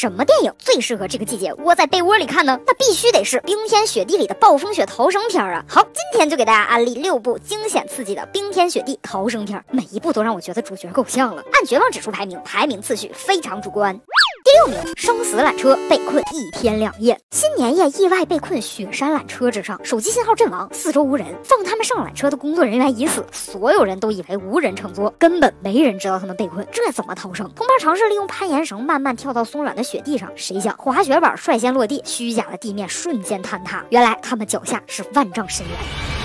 什么电影最适合这个季节窝在被窝里看呢？那必须得是冰天雪地里的暴风雪逃生片啊！好，今天就给大家安利六部惊险刺激的冰天雪地逃生片，每一部都让我觉得主角够呛了。按绝望指数排名，排名次序非常主观。六名，生死缆车被困一天两夜。新年夜意外被困雪山缆车之上，手机信号阵亡，四周无人。放他们上缆车的工作人员已死，所有人都以为无人乘坐，根本没人知道他们被困，这怎么逃生？同伴尝试利用攀岩绳慢慢跳到松软的雪地上，谁想滑雪板率先落地，虚假的地面瞬间坍塌，原来他们脚下是万丈深渊。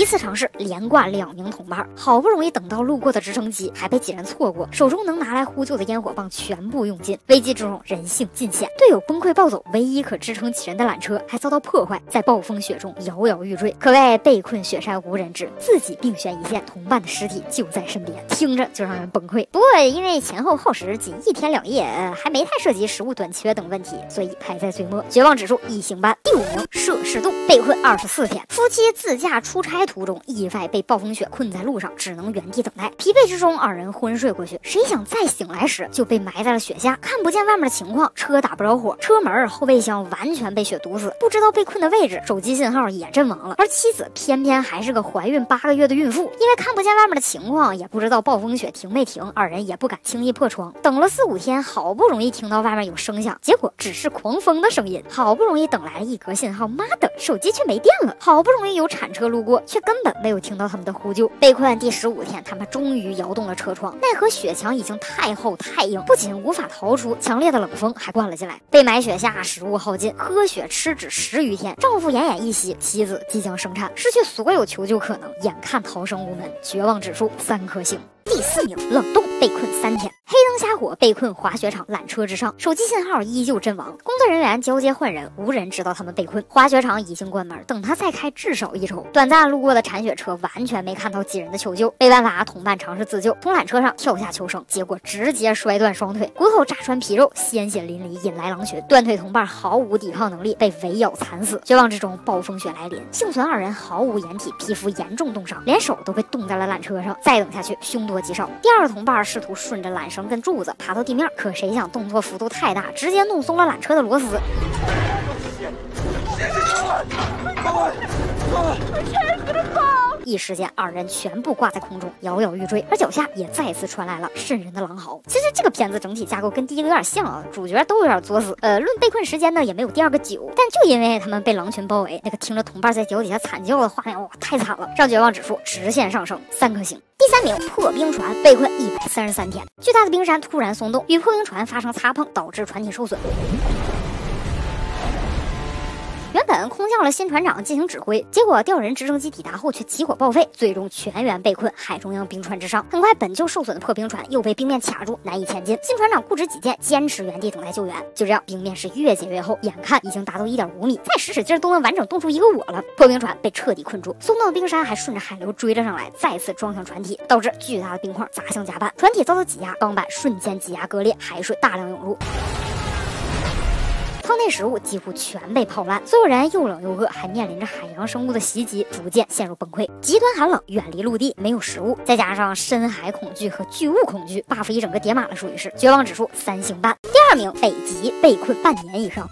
一次尝试连挂两名同伴，好不容易等到路过的直升机，还被几人错过，手中能拿来呼救的烟火棒全部用尽。危机之中，人性尽显，队友崩溃暴走，唯一可支撑起人的缆车还遭到破坏，在暴风雪中摇摇欲坠，可谓被困雪山无人知，自己命悬一线，同伴的尸体就在身边，听着就让人崩溃。不过因为前后耗时仅一天两夜，还没太涉及食物短缺等问题，所以排在最末。绝望指数一星半。第五名，摄氏度被困二十四天，夫妻自驾出差。途中意外被暴风雪困在路上，只能原地等待。疲惫之中，二人昏睡过去。谁想再醒来时，就被埋在了雪下，看不见外面的情况，车打不着火，车门、后备箱完全被雪堵死，不知道被困的位置，手机信号也阵亡了。而妻子偏偏还是个怀孕八个月的孕妇，因为看不见外面的情况，也不知道暴风雪停没停，二人也不敢轻易破窗。等了四五天，好不容易听到外面有声响，结果只是狂风的声音。好不容易等来了一格信号，妈的，手机却没电了。好不容易有铲车路过，却。根本没有听到他们的呼救。被困第十五天，他们终于摇动了车窗，奈何雪墙已经太厚太硬，不仅无法逃出，强烈的冷风还灌了进来。被埋雪下，食物耗尽，喝血吃纸十余天。丈夫奄奄一息，妻子即将生产，失去所有求救可能，眼看逃生无门，绝望指数三颗星。第四名，冷冻被困三天，黑灯瞎火被困滑雪场缆车之上，手机信号依旧阵亡，工作人员交接换人，无人知道他们被困。滑雪场已经关门，等他再开至少一周。短暂路过的铲雪车完全没看到几人的求救，没办法，同伴尝试自救，从缆车上跳下求生，结果直接摔断双腿，骨头炸穿皮肉，鲜血淋漓，引来狼群。断腿同伴毫无抵抗能力，被围咬惨死。绝望之中，暴风雪来临，幸存二人毫无掩体，皮肤严重冻伤，连手都被冻在了缆车上。再等下去，凶多。吉少。第二个同伴试图顺着缆绳跟柱子爬到地面，可谁想动作幅度太大，直接弄松了缆车的螺丝。一时间，二人全部挂在空中，摇摇欲坠，而脚下也再次传来了渗人的狼嚎。其实这个片子整体架构跟第一个有点像啊，主角都有点作死。呃，论被困时间呢，也没有第二个久，但就因为他们被狼群包围，那个听着同伴在脚底下惨叫的画面，哇，太惨了，让绝望指数直线上升三颗星。第三名，破冰船被困一百三十三天，巨大的冰山突然松动，与破冰船发生擦碰，导致船体受损。原本空降了新船长进行指挥，结果吊人直升机抵达后却起火报废，最终全员被困海中央冰川之上。很快，本就受损的破冰船又被冰面卡住，难以前进。新船长固执己见，坚持原地等待救援。就这样，冰面是越结越厚，眼看已经达到一点五米，再使使劲都能完整冻出一个我了。破冰船被彻底困住，松动的冰山还顺着海流追了上来，再次撞向船体，导致巨大的冰块砸向甲板，船体遭到挤压，钢板瞬间挤压割裂，海水大量涌入。舱内食物几乎全被泡烂，所有人又冷又饿，还面临着海洋生物的袭击，逐渐陷入崩溃。极端寒冷，远离陆地，没有食物，再加上深海恐惧和巨物恐惧，buff 一整个叠满了，属于是绝望指数三星半。第二名，北极被困半年以上。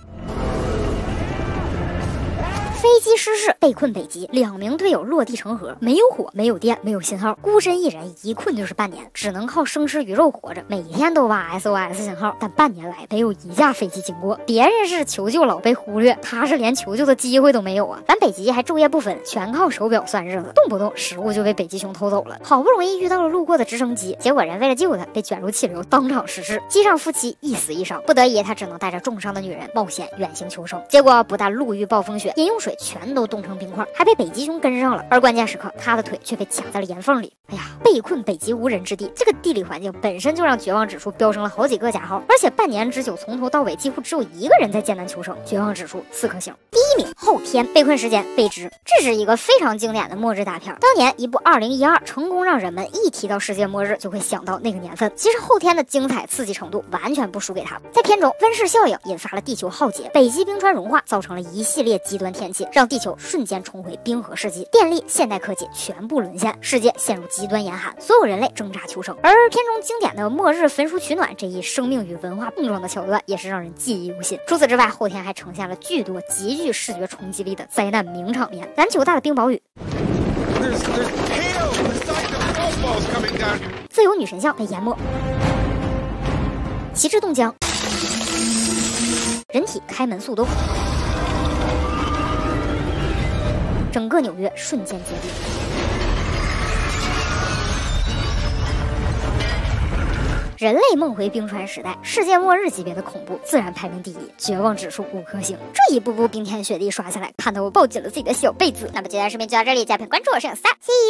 飞机失事，被困北极，两名队友落地成盒，没有火，没有电，没有信号，孤身一人，一困就是半年，只能靠生吃鱼肉活着，每天都发 SOS 信号，但半年来没有一架飞机经过。别人是求救老被忽略，他是连求救的机会都没有啊！咱北极还昼夜不分，全靠手表算日子，动不动食物就被北极熊偷走了。好不容易遇到了路过的直升机，结果人为了救他，被卷入气流，当场失事，机上夫妻一死一伤，不得已他只能带着重伤的女人冒险远行求生。结果不但路遇暴风雪，饮用水。全都冻成冰块，还被北极熊跟上了。而关键时刻，他的腿却被卡在了岩缝里。哎呀，被困北极无人之地，这个地理环境本身就让绝望指数飙升了好几个加号。而且半年之久，从头到尾几乎只有一个人在艰难求生，绝望指数四颗星。第一名，后天被困时间未知。这是一个非常经典的末日大片，当年一部《二零一二》成功让人们一提到世界末日就会想到那个年份。其实后天的精彩刺激程度完全不输给他。在片中，温室效应引发了地球浩劫，北极冰川融化，造成了一系列极端天气。气，让地球瞬间重回冰河世纪，电力、现代科技全部沦陷，世界陷入极端严寒，所有人类挣扎求生。而片中经典的末日焚书取暖这一生命与文化碰撞的桥段，也是让人记忆犹新。除此之外，后天还呈现了巨多极具视觉冲击力的灾难名场面：篮球大的冰雹雨，自由女神像被淹没，旗帜冻僵，人体开门速冻。整个纽约瞬间结冰，人类梦回冰川时代，世界末日级别的恐怖自然排名第一，绝望指数五颗星。这一步步冰天雪地刷下来，看得我抱紧了自己的小被子。那么今天视频就到这里，加评关注我是小三，See you。